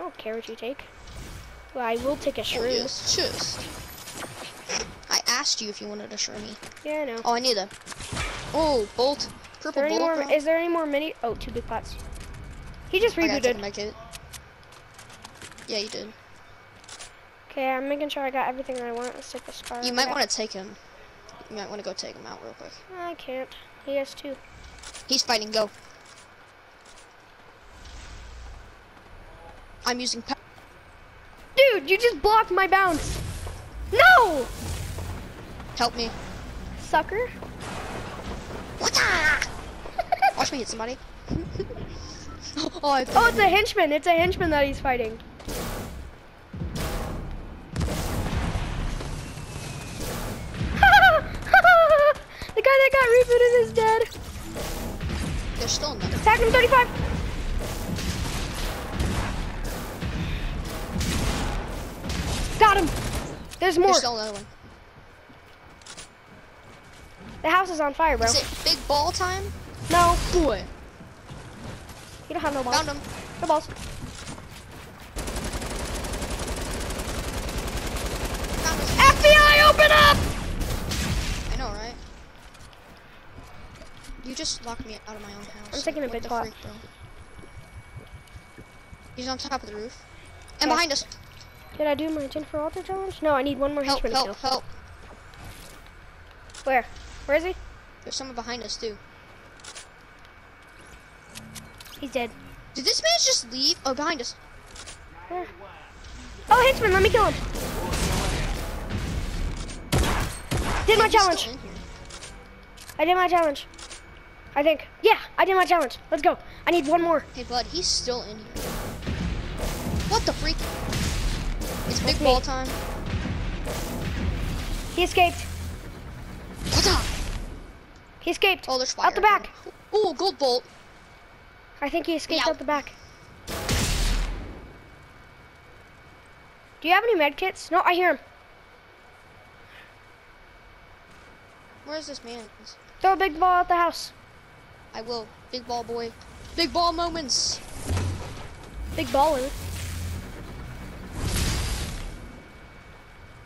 I don't care what you take. Well, I will take a shroom. Oh, yes, chest. I asked you if you wanted a show me. Yeah, I know. Oh, I need a. Oh, bolt. Is Purple any bolt. more? Is there any more mini? Oh, two big pots. He just I gotta take rebooted. med kit. Yeah, you did. Okay, I'm making sure I got everything that I want. Let's take the scar. You might want to take him. You might want to go take him out real quick. I can't. He has two. He's fighting. Go. I'm using. Dude, you just blocked my bounce. No, Help me. sucker. What the? Watch me hit somebody. oh, I Oh, it's a henchman. It's a henchman that he's fighting. the guy that got rebooted is dead. They're still in there. Attack him 35. Got him. There's more. There's still another one. The house is on fire, bro. Is it big ball time? No, Boy. you don't have no balls. Found him. No balls. FBI, open up! I know, right? You just locked me out of my own house. I'm taking a big pot. freak, bro? He's on top of the roof. And Okay. behind us. Did I do my Jennifer Walter challenge? No, I need one more Help, help, kill. help. Where? Where is he? There's someone behind us, too. He's dead. Did this man just leave? Oh, behind us. Where? Oh, henchman, let me kill him. Did my challenge. I did my challenge. I think. Yeah, I did my challenge. Let's go. I need one more. Hey, bud, he's still in here. What the freak? It's big me. ball time. He escaped. What's up? He escaped. Oh, there's fire. Out the back. Oh, gold bolt. I think he escaped Meow. out the back. Do you have any med kits? No, I hear him. Where's this man? Throw a big ball out the house. I will. Big ball boy. Big ball moments. Big baller.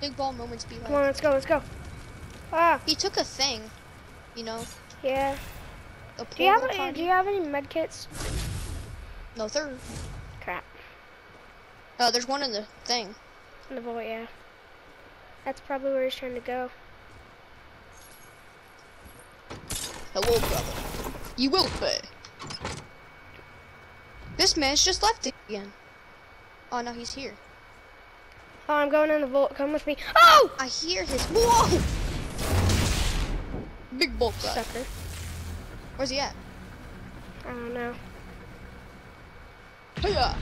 Big ball moments be Come on, let's go, let's go. Ah, He took a thing, you know. yeah. Do you have any? Do you have any med kits? No, third. Crap. Oh, there's one in the thing. In the vault, yeah. That's probably where he's trying to go. Hello, brother. You will pay. This man's just left again. Oh no, he's here. Oh, I'm going in the vault. Come with me. Oh! I hear his. Whoa! Big bolt guy. Sucker. Where's he at? I don't know. Hiya!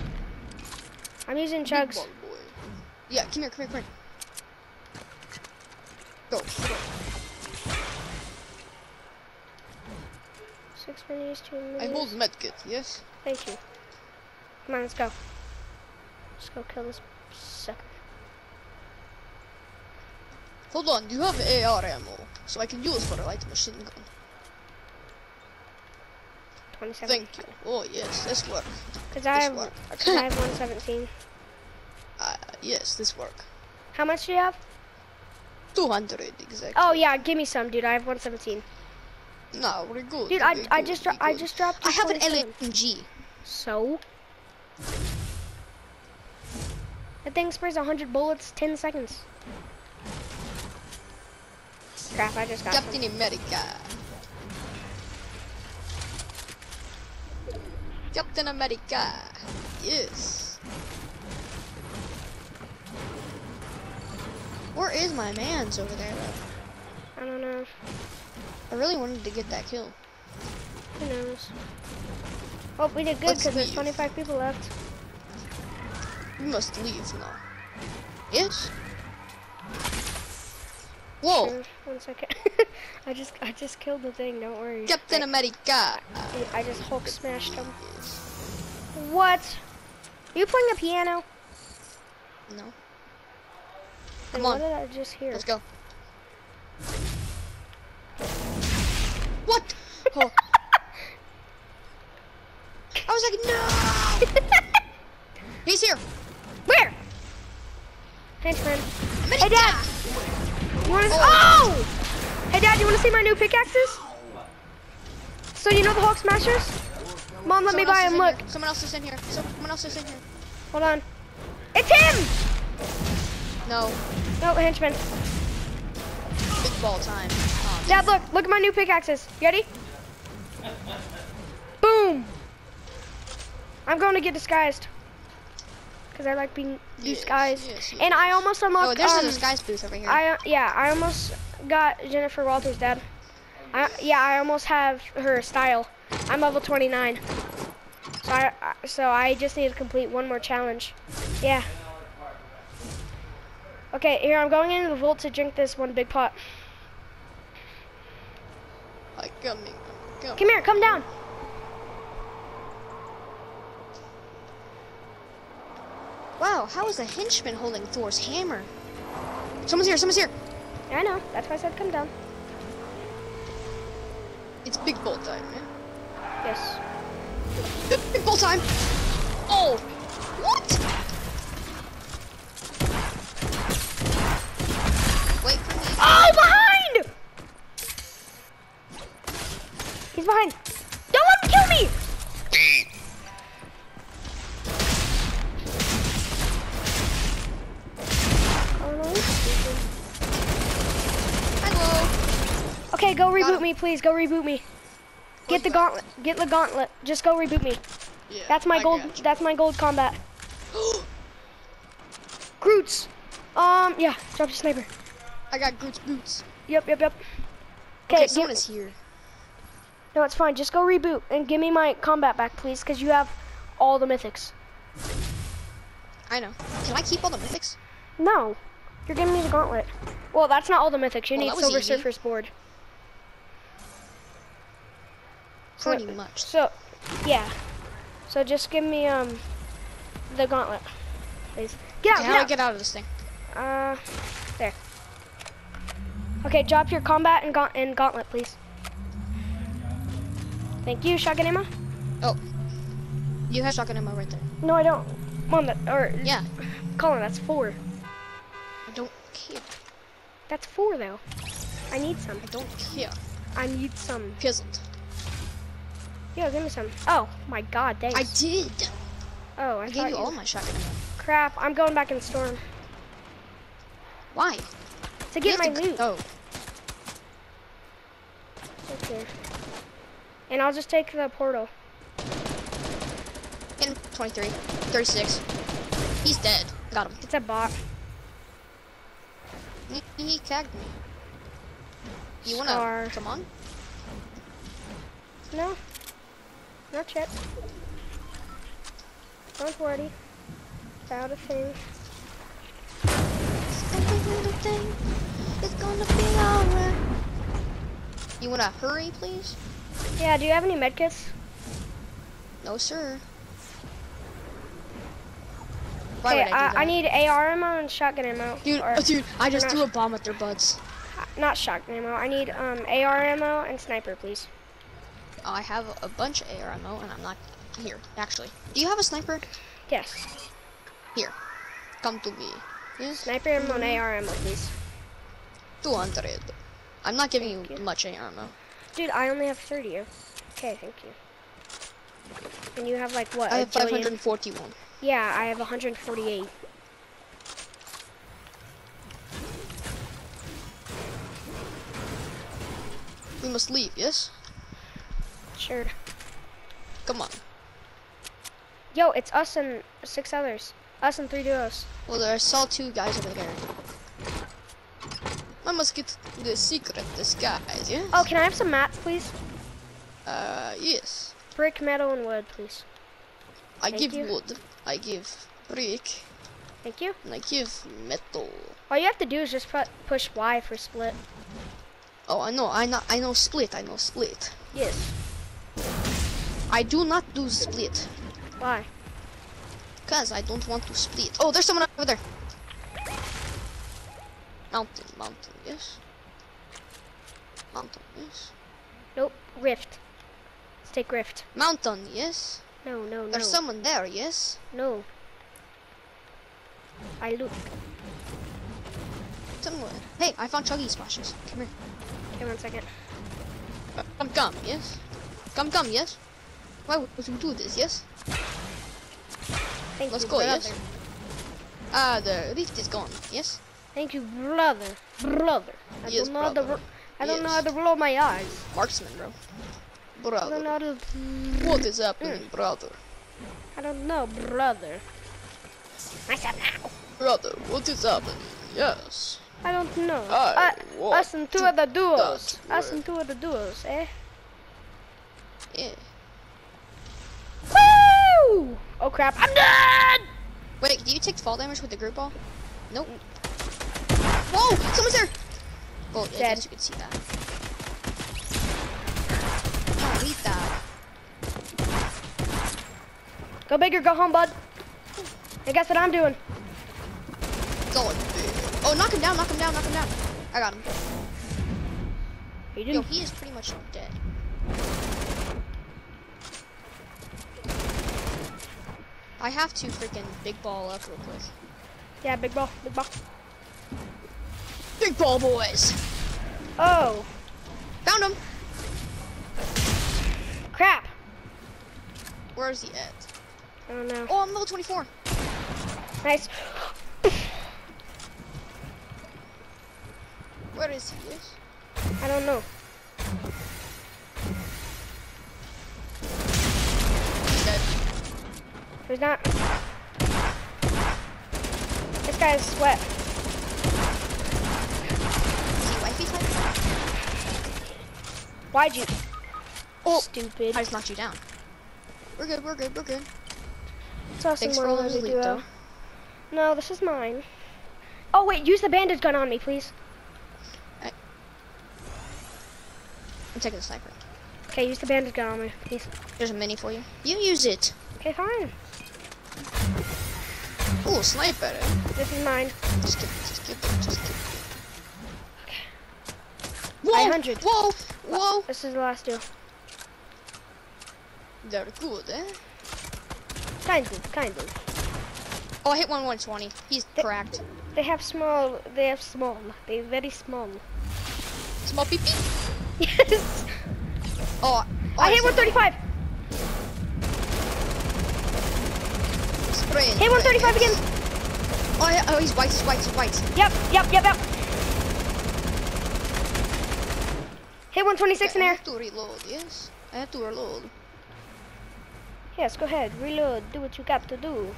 I'm using chugs. Yeah, come here, come here, come here. Go. go. Six minis, two minis. I hold medkit, yes? Thank you. Come on, let's go. Let's go kill this sucker. Hold on, do you have AR ammo? So I can use for a light machine gun. 27. Thank you. Oh yes, this work. Because I have, work. cause I have 117. Uh, yes, this work. How much do you have? 200 exactly. Oh yeah, give me some, dude. I have 117. No, we're good. Dude, I, we're I good, just we're dro- I just dropped. I have an LMG. So. That thing sprays 100 bullets 10 seconds. Crap! I just got some. Captain America. Captain America. Yes. Where is my man's over there though? I don't know. I really wanted to get that kill. Who knows? Oh, we did good because there's 25 people left. We must leave now. Yes? Whoa! Sure. One second. I just I just killed the thing. Don't worry. Captain America. I, just Hulk smashed him. What? Are you playing a piano? No. Come and on. What did I just hear? Let's go. What? Oh. I was like, no! He's here. Where? Henchman. Hey, Dad. Oh! see my new pickaxes? So you know the Hulk Smashers? Mom, let me buy them. Look, here. Someone else is in here. Someone else is in here. hold on. It's him! No. No, henchman. Big ball time. Oh, Dad, look, look at my new pickaxes. You ready? Boom! I'm going to get disguised. Because I like being Yes, disguised. yes, And I almost unlocked, oh, there's um, a disguise booth over here. I, yeah, I almost got Jennifer Walters' dad. I, yeah, I almost have her style. I'm level 29. So I, I- so I just need to complete one more challenge. Yeah. Okay, here, I'm going into the vault to drink this one big pot. I coming. Come. Come here, come down. Wow, how is a henchman holding Thor's hammer? Someone's here, someone's here. Yeah, I know. That's why I said come down. It's big ball time, man. Yes. Big ball time. Oh, what? Wait for me. Oh, behind! He's behind. Okay, go reboot me, please. Go reboot me. Get the gauntlet. Get the gauntlet. Just go reboot me. Yeah, That's my I gold. That's my gold combat. Groots. Um, yeah. Drop your sniper. I got Groot's boots. Yep, yep, yep. Okay, Okay, someone is here. no, it's fine. Just go reboot and give me my combat back, please, because you have all the mythics. I know. Can I keep all the mythics? No, you're giving me the gauntlet. Well, that's not all the mythics. You Well, need Silver easy. Surfer's board. So- Pretty much. So, yeah. So just give me um the gauntlet, please. Get out, Okay, get how do I get out of this thing? Uh, there. Okay, drop your combat and, gaunt- and gauntlet, please. Thank you, shotgun ammo. Oh. You have shotgun ammo right there. No, I don't. Mom, that, or Yeah. Colin, that's four. I don't care. That's four though. I need some. I don't care. I need some. Peasant. Yo, give me some. Oh my God, thanks. I did. oh, I, I gave thought you all my shotgun. Crap, I'm going back in the storm Why? to get my to loot. Oh. Okay. And I'll just take the portal. In 23, 36. He's dead. Got him. It's a bot. He, he tagged me. You wanna come on? No. Not yet. Don't worry. About a thing. It's gonna be alright. You wanna hurry, please? Yeah, do you have any medkits? No, sir. Why Okay, I I, I need AR ammo and shotgun ammo. Dude, or, oh, dude, I just threw a bomb at their butts. not shotgun ammo. I need um AR ammo and sniper, please. I have a bunch of AR ammo, and I'm not here. Actually, do you have a sniper? Yes. Here, come to me. Yes, Sniper ammo and AR ammo, please. 200. I'm not giving you you. much AR ammo. Dude, I only have 30. Okay, thank you. And you have like what? I have jillion? 541. Yeah, I have 148. We must leave. Yes. Sure. Come on. Yo, it's us and six others. Us and three duos. Well, there I saw two guys over there. I must get the secret disguise. Yes. Oh, can I have some mats, please? Uh, yes. Brick, metal, and wood, please. I Thank give you. wood. I give brick. Thank you. And I give metal. All you have to do is just pu- push Y for split. Oh, I know. I know. I know split. I know split. Yes. I do not do split Why? because I don't want to split. Oh, there's someone over there. Mountain, mountain, yes. Mountain, yes. Nope. Rift. Let's take Rift. Mountain, yes. No, no, no. There's someone there, yes. No. I look. Someone. Hey, I found chuggy splashes. Come here. Okay, one second. Come, come, yes? Come, come, yes? Why would you do this, yes? Thank Let's you, go, brother. yes? Ah, the rift is gone, yes? Thank you, brother. Brother. I Yes, don't know how to. brother. I don't know how to roll my eyes. Marksman, bro. I don't Brother. know how to. What is happening, brother? I don't know, brother. I said now. Brother, what is happening? Yes. I don't know. I Uh, us and two of the duos. Us and two of the duos, eh? Yeah. Woo! Oh crap! I'm dead. Wait, do you take fall damage with the group ball? Nope. Whoa! Someone's there! Well, I Dead. guess you could see that. Oh, eat that. Go big or go home, bud. And guess what I'm doing? Going big. Oh, knock him down, knock him down, knock him down. I got him. You Yo, he is pretty much dead. I have to freaking big ball up real quick. Yeah, big ball, big ball. Big ball boys! Oh, Found him! crap! Where is he at? I don't know. Oh, I'm level 24. Nice. Where is he? I don't know. There's not. This guy is sweat. Is he wifey type? Why'd you? Oh. Stupid. I just knocked you down. We're good, we're good, we're good. saw Thanks for all the loot, duo. Uh, though. No, this is mine. Oh wait, use the bandage gun on me, please. I'm taking the sniper. Okay, use the bandage gun on me, please. There's a mini for you. You use it. Okay, fine. Ooh, sniper. This is mine. Just kidding, just kidding, just kidding. Five Whoa! hundred. Whoa! Whoa! This is the last two. Very good, eh? Kind of, kind of. Oh, I hit one 120. He's Th- cracked. They have small. They have small. They're very small. Small pee pee. Yes. Oh, oh I hit 135. Spray. Hit 135 again. Oh, yeah, oh, he's white, he's white, he's white. Yep, yep, yep, yep. Hit 126 in I air. have to reload, yes. I have to reload. Yes, go ahead. Reload. Do what you got to do.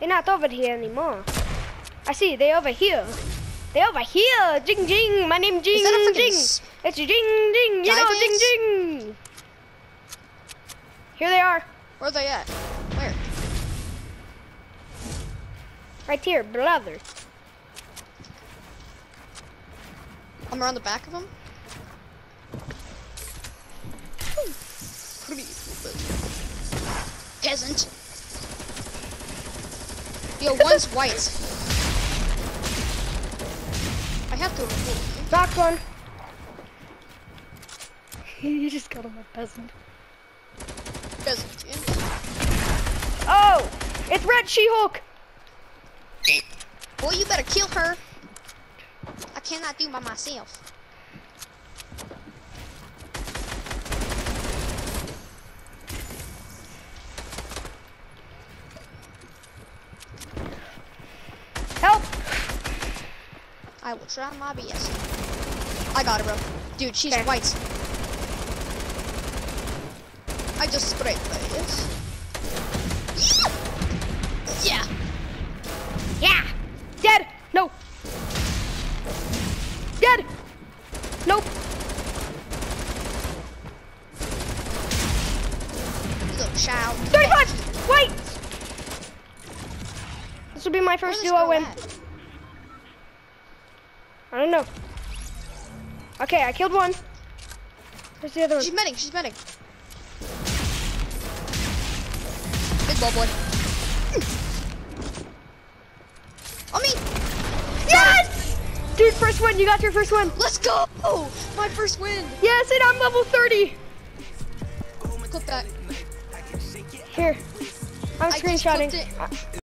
They're not over here anymore. I see. They over here. They over here. Jing jing. My name Jing Is that a Jing. It's Jing Jing. You know Jing Jing. Here they are. Where are they at? Right here, brother. I'm around the back of him. Peasant. Yo, one's white. I have to reload. Knocked one. you just got him a peasant. Peasant. Oh, it's Red She-Hulk. Boy, you better kill her. I cannot do by myself. Help. I will try my best. I got her, bro. Dude, she's Okay. white. I just sprayed her, yes? Yeah! Yeah. Dead. No. Dead. Nope. Little child. 35. Wait. This will be my first duo win. at? I don't know. Okay, I killed one. Where's the other one? She's medding, she's medding. Big ball boy. On me! Yes! Dude, first win. You got your first win. Let's go! Oh, My first win! Yes, and I'm level 30. Clip that. Here. I'm screenshotting.